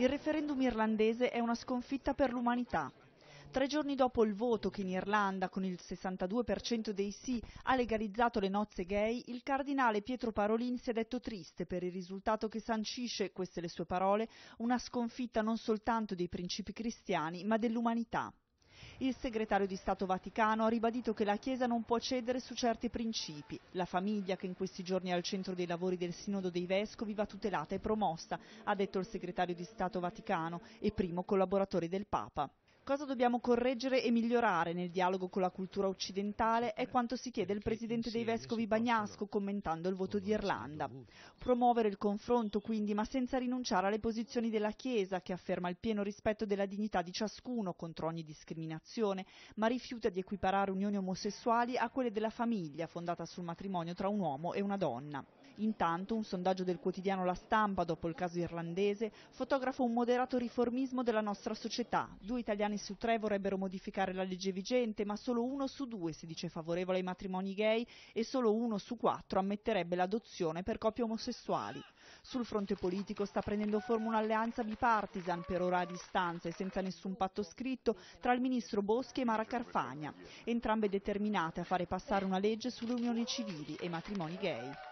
Il referendum irlandese è una sconfitta per l'umanità. Tre giorni dopo il voto che in Irlanda, con il 62% dei sì, ha legalizzato le nozze gay, il cardinale Pietro Parolin si è detto triste per il risultato che sancisce, queste le sue parole, una sconfitta non soltanto dei principi cristiani, ma dell'umanità. Il segretario di Stato Vaticano ha ribadito che la Chiesa non può cedere su certi principi. La famiglia, che in questi giorni è al centro dei lavori del Sinodo dei Vescovi, va tutelata e promossa, ha detto il segretario di Stato Vaticano e primo collaboratore del Papa. Cosa dobbiamo correggere e migliorare nel dialogo con la cultura occidentale è quanto si chiede il presidente dei vescovi Bagnasco commentando il voto di Irlanda. Promuovere il confronto quindi, ma senza rinunciare alle posizioni della Chiesa che afferma il pieno rispetto della dignità di ciascuno contro ogni discriminazione, ma rifiuta di equiparare unioni omosessuali a quelle della famiglia fondata sul matrimonio tra un uomo e una donna. Intanto un sondaggio del quotidiano La Stampa dopo il caso irlandese fotografa un moderato riformismo della nostra società. Due italiani su tre vorrebbero modificare la legge vigente, ma solo uno su due si dice favorevole ai matrimoni gay e solo uno su quattro ammetterebbe l'adozione per coppie omosessuali. Sul fronte politico sta prendendo forma un'alleanza bipartisan, per ora a distanza e senza nessun patto scritto, tra il ministro Boschi e Mara Carfagna, entrambe determinate a fare passare una legge sulle unioni civili e matrimoni gay.